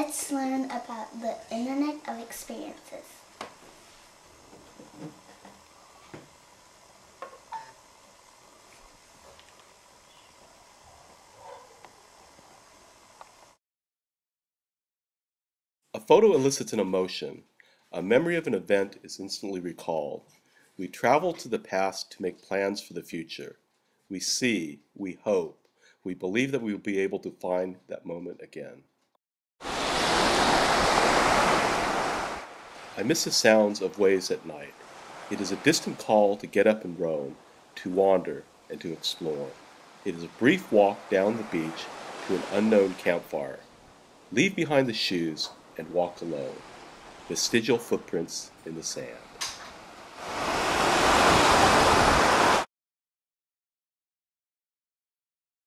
Let's learn about the Internet of Experiences. A photo elicits an emotion. A memory of an event is instantly recalled. We travel to the past to make plans for the future. We see, we hope, we believe that we will be able to find that moment again. I miss the sounds of waves at night. It is a distant call to get up and roam, to wander, and to explore. It is a brief walk down the beach to an unknown campfire. Leave behind the shoes and walk alone. Vestigial footprints in the sand.